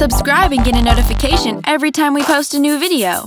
Subscribe and get a notification every time we post a new video.